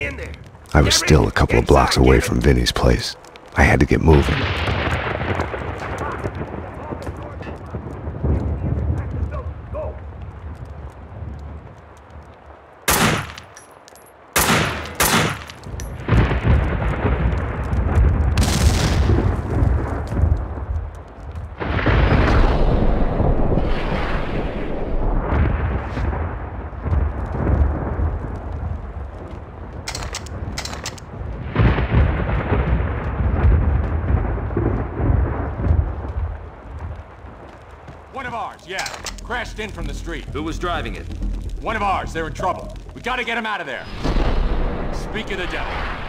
I was still a couple of blocks away from Vinny's place. I had to get moving. One of ours, yeah. Crashed in from the street. Who was driving it? One of ours, they're in trouble. We gotta get him out of there. Speak of the devil.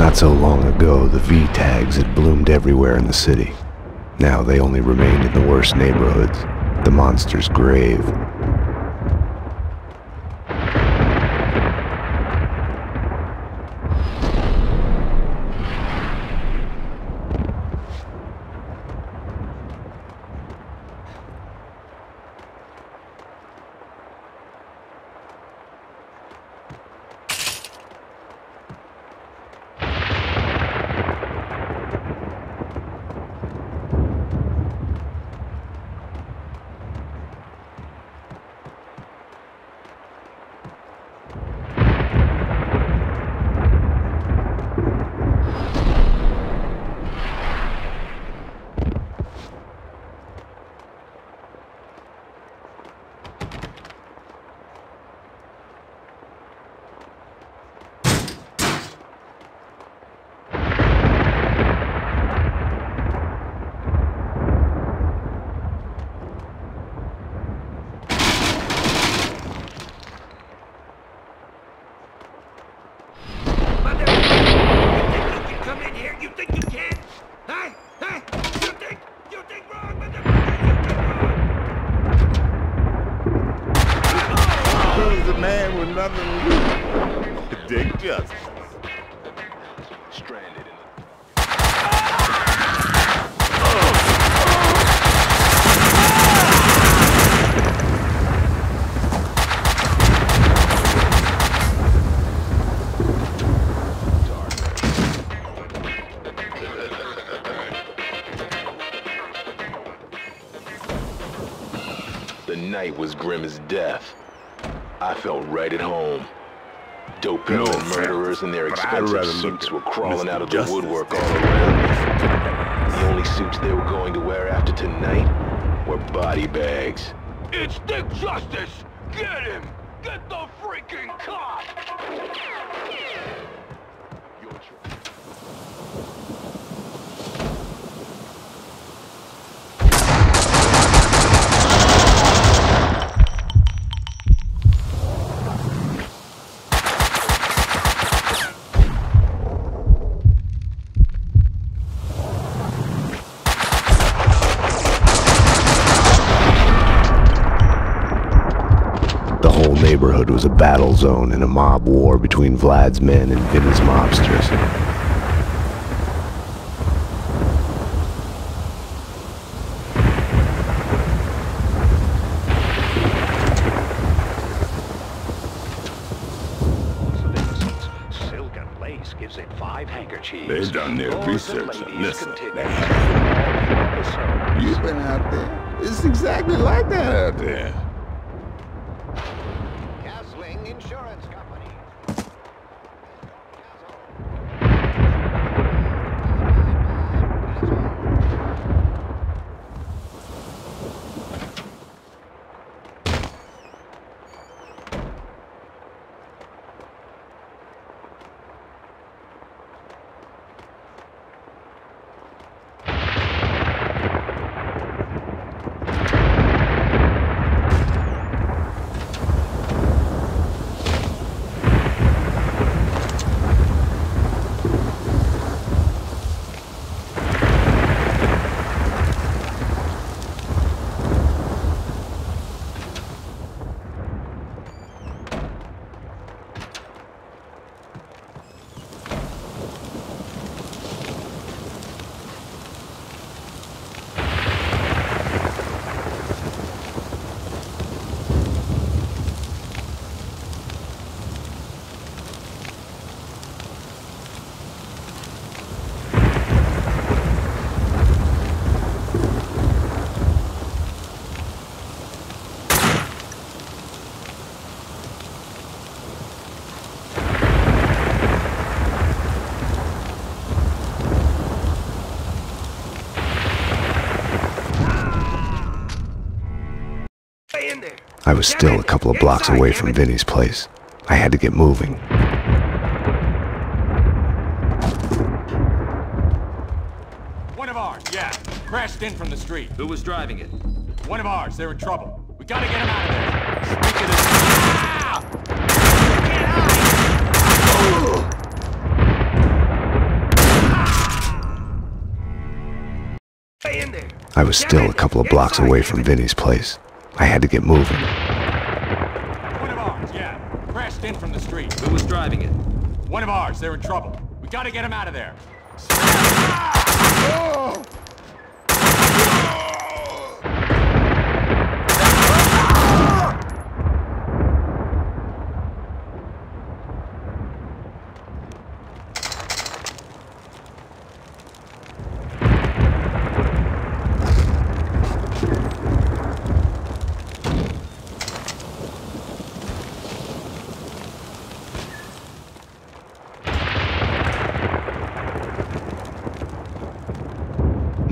Not so long ago, the V-tags had bloomed everywhere in the city. Now they only remained in the worst neighborhoods, the monster's grave. The night was grim as death. I felt right at home. Dope No peddling offense, murderers in their expensive suits were crawling Mr. out of Justice the woodwork all around me. The only suits they were going to wear after tonight were body bags. It's Dick Justice! Get him! Get the freaking cop! The whole neighborhood was a battle zone and a mob war between Vlad's men and Vinny's mobsters. Silk and lace gives it five handkerchiefs. They done their Lords and research. Listen, can take they- episodes. You've been out there. It's exactly like that out there. Insurance Company. I was still a couple of blocks away from Vinny's place. I had to get moving. One of ours, yeah. Crashed in from the street. Who was driving it? One of ours, they're in trouble. We gotta get them out of there. Speak of the... Ah! Stay there. I was still a couple of blocks away from Vinny's place. I had to get moving. One of ours, yeah. Crashed in from the street. Who was driving it? One of ours, they're in trouble. We gotta get them out of there.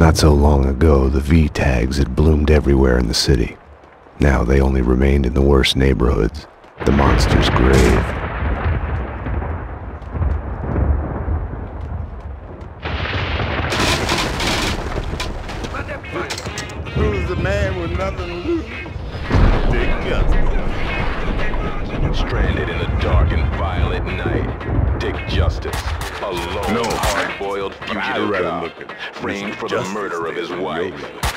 Not so long ago, the V tags had bloomed everywhere in the city. Now they only remained in the worst neighborhoods. The monster's grave. Hard-boiled fugitive cop, framed for the murder of his wife.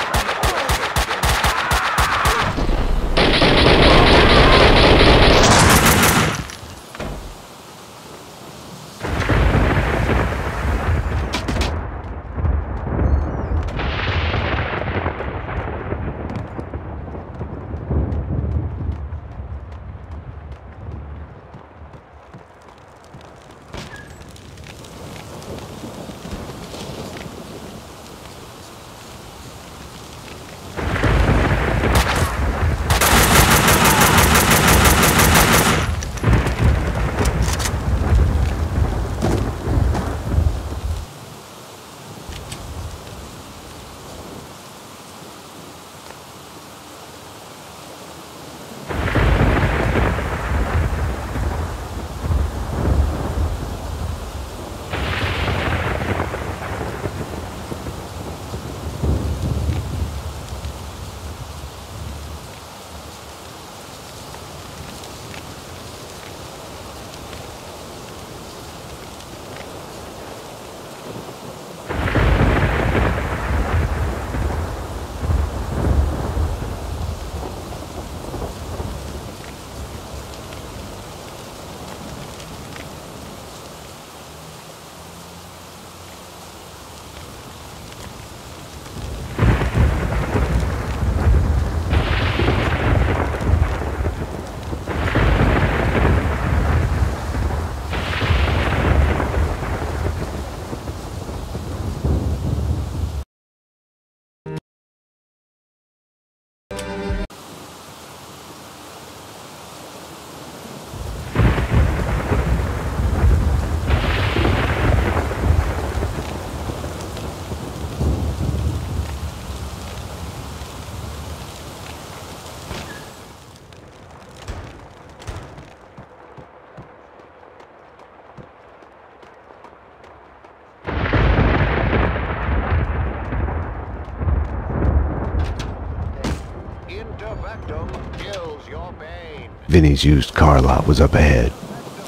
Vinny's used car lot was up ahead.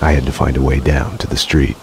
I had to find a way down to the street.